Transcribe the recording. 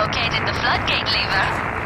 located the floodgate lever.